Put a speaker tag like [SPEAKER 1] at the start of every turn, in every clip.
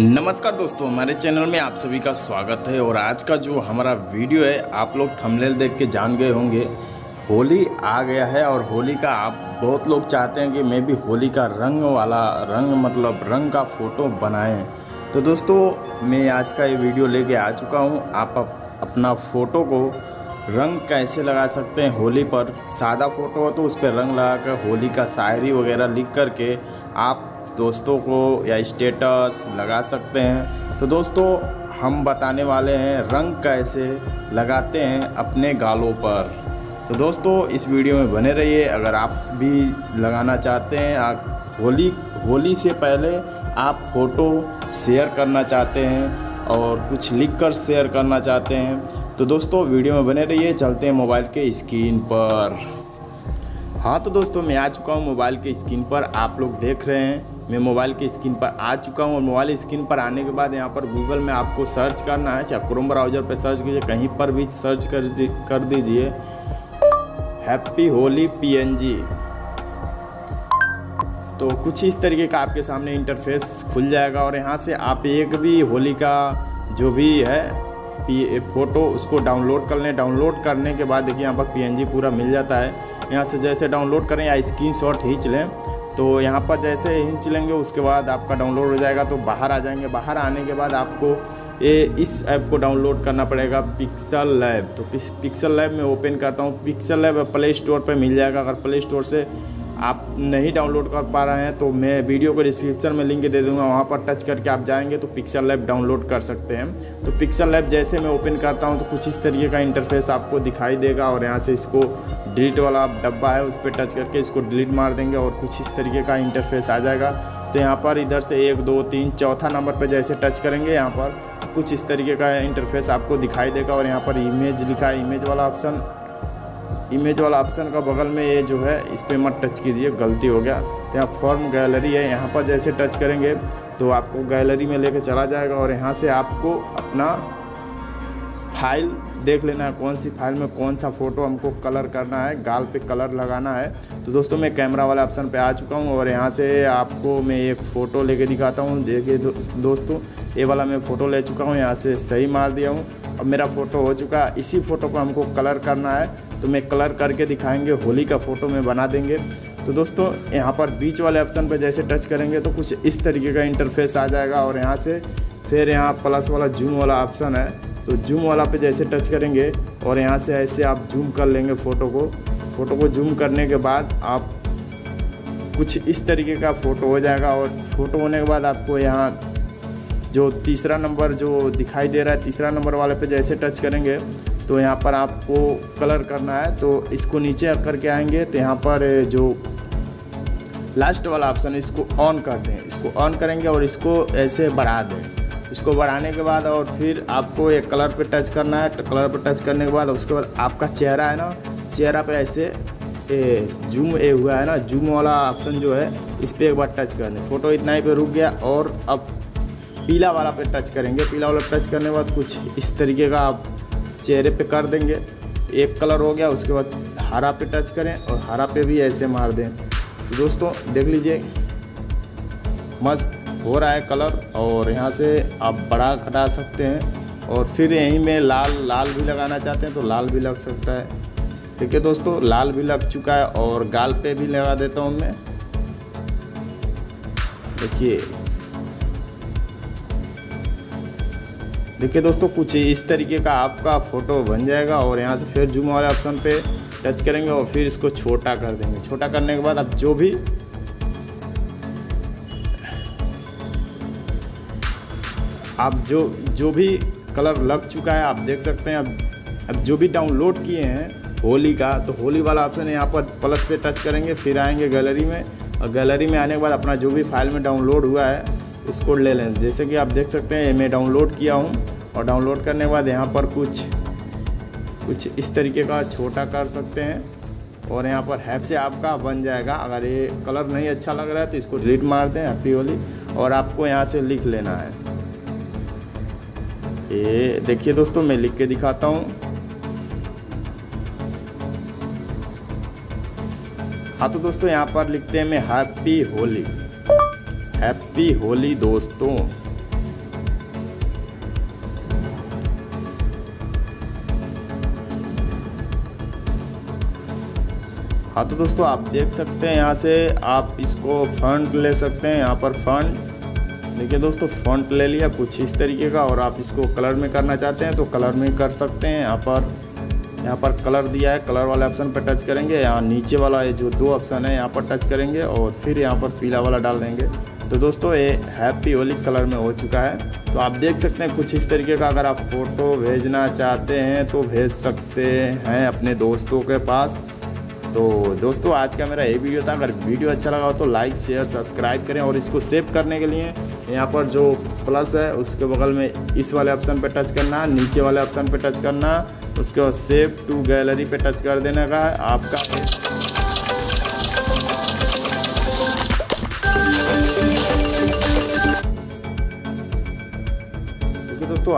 [SPEAKER 1] नमस्कार दोस्तों, हमारे चैनल में आप सभी का स्वागत है और आज का जो हमारा वीडियो है, आप लोग थंबनेल देख के जान गए होंगे। होली आ गया है और होली का आप बहुत लोग चाहते हैं कि मैं भी होली का रंग वाला, रंग मतलब रंग का फ़ोटो बनाएँ। तो दोस्तों, मैं आज का ये वीडियो लेके आ चुका हूँ। आप अपना फ़ोटो को रंग कैसे लगा सकते हैं होली पर? सादा फ़ोटो हो तो उस पर रंग लगा कर होली का शायरी वगैरह लिख करके आप दोस्तों को या स्टेटस लगा सकते हैं। तो दोस्तों, हम बताने वाले हैं रंग कैसे लगाते हैं अपने गालों पर। तो दोस्तों, इस वीडियो में बने रहिए। अगर आप भी लगाना चाहते हैं, आप होली होली से पहले आप फ़ोटो शेयर करना चाहते हैं और कुछ लिख कर शेयर करना चाहते हैं तो दोस्तों, वीडियो में बने रहिए। चलते हैं मोबाइल के स्क्रीन पर। हाँ तो दोस्तों, मैं आ चुका हूँ मोबाइल के स्क्रीन पर। आप लोग देख रहे हैं। मैं मोबाइल की स्क्रीन पर आ चुका हूँ और मोबाइल स्क्रीन पर आने के बाद यहाँ पर गूगल में आपको सर्च करना है, चाहे क्रोम ब्राउज़र पर सर्च कीजिए, कहीं पर भी सर्च कर कर दीजिए। हैप्पी होली पीएनजी तो कुछ इस तरीके का आपके सामने इंटरफेस खुल जाएगा और यहाँ से आप एक भी होली का जो भी है, पी फ़ोटो उसको डाउनलोड कर लें। डाउनलोड करने के बाद देखिए यहाँ पर पीएनजी पूरा मिल जाता है। यहाँ से जैसे डाउनलोड करें या स्क्रीन शॉट खींच लें तो यहाँ पर जैसे हिंच लेंगे, उसके बाद आपका डाउनलोड हो जाएगा तो बाहर आ जाएँगे। बाहर आने के बाद आपको ये इस ऐप को डाउनलोड करना पड़ेगा, पिक्सल लैब। तो पिक्सल लैब में ओपन करता हूँ। पिक्सल लैब प्ले स्टोर पर मिल जाएगा। अगर प्ले स्टोर से आप नहीं डाउनलोड कर पा रहे हैं तो मैं वीडियो को डिस्क्रिप्शन में लिंक दे दूँगा, वहाँ पर टच करके आप जाएँगे तो पिक्सल लैब डाउनलोड कर सकते हैं। तो पिक्सल लैब जैसे मैं ओपन करता हूँ तो कुछ इस तरीके का इंटरफेस आपको दिखाई देगा और यहाँ से इसको डिलीट वाला डब्बा है, उस पर टच करके इसको डिलीट मार देंगे और कुछ इस तरीके का इंटरफेस आ जाएगा। तो यहाँ पर इधर से एक, दो, तीन, चौथा नंबर पर जैसे टच करेंगे, यहाँ पर कुछ इस तरीके का इंटरफेस आपको दिखाई देगा और यहाँ पर इमेज लिखा है इमेज वाला ऑप्शन इमेज वाला ऑप्शन का बगल में ये जो है इस पर मत टच कीजिए गलती हो गया। तो यहाँ फॉर्म गैलरी है यहाँ पर जैसे टच करेंगे तो आपको गैलरी में लेके चला जाएगा और यहाँ से आपको अपना फ़ाइल देख लेना है कौन सी फ़ाइल में कौन सा फ़ोटो हमको कलर करना है गाल पे कलर लगाना है। तो दोस्तों मैं कैमरा वाले ऑप्शन पे आ चुका हूँ और यहाँ से आपको मैं एक फ़ोटो लेके दिखाता हूँ। देखिए दो, दोस्तों ये वाला मैं फ़ोटो ले चुका हूँ यहाँ से सही मार दिया हूँ। अब मेरा फ़ोटो हो चुका है इसी फ़ोटो को हमको कलर करना है। तो मैं कलर करके दिखाएँगे, होली का फ़ोटो में बना देंगे। तो दोस्तों, यहाँ पर बीच वाले ऑप्शन पर जैसे टच करेंगे तो कुछ इस तरीके का इंटरफेस आ जाएगा और यहाँ से फिर यहाँ प्लस वाला जूम वाला ऑप्शन है। तो जूम वाला पे जैसे टच करेंगे और यहाँ से ऐसे आप जूम कर लेंगे फ़ोटो को। फ़ोटो को जूम करने के बाद आप कुछ इस तरीके का फ़ोटो हो जाएगा और फ़ोटो होने के बाद आपको यहाँ जो तीसरा नंबर जो दिखाई दे रहा है तीसरा नंबर वाले पे जैसे टच करेंगे तो यहाँ पर आपको कलर करना है तो इसको नीचे करके आएँगे तो यहाँ पर जो लास्ट वाला ऑप्शन है इसको ऑन कर दें। इसको ऑन करेंगे और इसको ऐसे बढ़ा दें। इसको बढ़ाने के बाद और फिर आपको एक कलर पे टच करना है कलर पे टच करने के बाद उसके बाद आपका चेहरा है ना चेहरा पे ऐसे ए, जूम ए हुआ है ना जूम वाला ऑप्शन जो है इस पर एक बार टच कर दें। फ़ोटो इतना ही पे रुक गया और अब पीला वाला पे टच करेंगे। पीला वाला टच करने के बाद कुछ इस तरीके का आप चेहरे पे कर देंगे। एक कलर हो गया, उसके बाद हरा पे टच करें और हरा पे भी ऐसे मार दें। तो दोस्तों, देख लीजिए, मस्त हो रहा है कलर और यहाँ से आप बड़ा घटा सकते हैं। और फिर यहीं में लाल लाल भी लगाना चाहते हैं तो लाल भी लग सकता है। ठीक है दोस्तों, लाल भी लग चुका है और गाल पे भी लगा देता हूँ मैं। देखिए देखिए दोस्तों, कुछ इस तरीके का आपका फ़ोटो बन जाएगा और यहाँ से फिर जूम वाले ऑप्शन पे टच करेंगे और फिर इसको छोटा कर देंगे। छोटा करने के बाद आप जो भी आप जो जो भी कलर लग चुका है, आप देख सकते हैं। अब अब जो भी डाउनलोड किए हैं होली का तो होली वाला ऑप्शन यहाँ पर प्लस पे टच करेंगे, फिर आएँगे गैलरी में। और गैलरी में आने के बाद अपना जो भी फ़ाइल में डाउनलोड हुआ है, उसको ले लें। जैसे कि आप देख सकते हैं मैं डाउनलोड किया हूँ। और डाउनलोड करने के बाद यहाँ पर कुछ कुछ इस तरीके का छोटा कर सकते हैं। और यहाँ पर हैप से आपका बन जाएगा। अगर ये कलर नहीं अच्छा लग रहा है तो इसको डिलीट मार दें हैप्पी होली। और आपको यहाँ से लिख लेना है। ये देखिए दोस्तों, मैं लिख के दिखाता हूँ। हाँ तो दोस्तों, यहाँ पर लिखते हैं मैं हैप्पी होली। हैप्पी होली दोस्तों। हाँ तो दोस्तों आप देख सकते हैं यहाँ से आप इसको फंड ले सकते हैं, यहाँ पर फंड देखिए दोस्तों फंड ले लिया कुछ इस तरीके का और आप इसको कलर में करना चाहते हैं तो कलर में कर सकते हैं। यहाँ पर यहाँ पर कलर दिया है कलर वाले ऑप्शन पर टच करेंगे। यहाँ नीचे वाला ये जो दो ऑप्शन है, यहाँ पर टच करेंगे और फिर यहाँ पर पीला वाला डाल देंगे। तो दोस्तों, ये हैप्पी होली कलर में हो चुका है। तो आप देख सकते हैं कुछ इस तरीके का अगर आप फ़ोटो भेजना चाहते हैं तो भेज सकते हैं अपने दोस्तों के पास। तो दोस्तों, आज का मेरा ये वीडियो था। अगर वीडियो अच्छा लगा हो तो लाइक शेयर सब्सक्राइब करें और इसको सेव करने के लिए यहाँ पर जो प्लस है, उसके बगल में इस वाले ऑप्शन पर टच करना, नीचे वाले ऑप्शन पर टच करना, उसके बाद सेव टू गैलरी पर टच कर देने का है आपका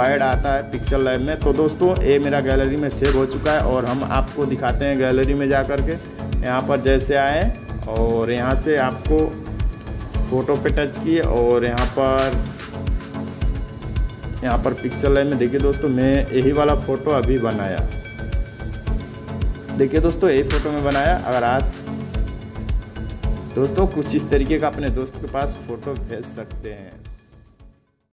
[SPEAKER 1] ऐड आता है पिक्सल लैब में। तो दोस्तों, ये मेरा गैलरी में सेव हो चुका है और हम आपको दिखाते हैं गैलरी में जा कर के। यहाँ पर जैसे आए और यहाँ से आपको फ़ोटो पे टच किए और यहाँ पर यहाँ पर पिक्सल लाइन में। देखिए दोस्तों, मैं यही वाला फ़ोटो अभी बनाया। देखिए दोस्तों, यही फ़ोटो में बनाया। अगर आप दोस्तों, कुछ इस तरीके का अपने दोस्त के पास फ़ोटो भेज सकते हैं।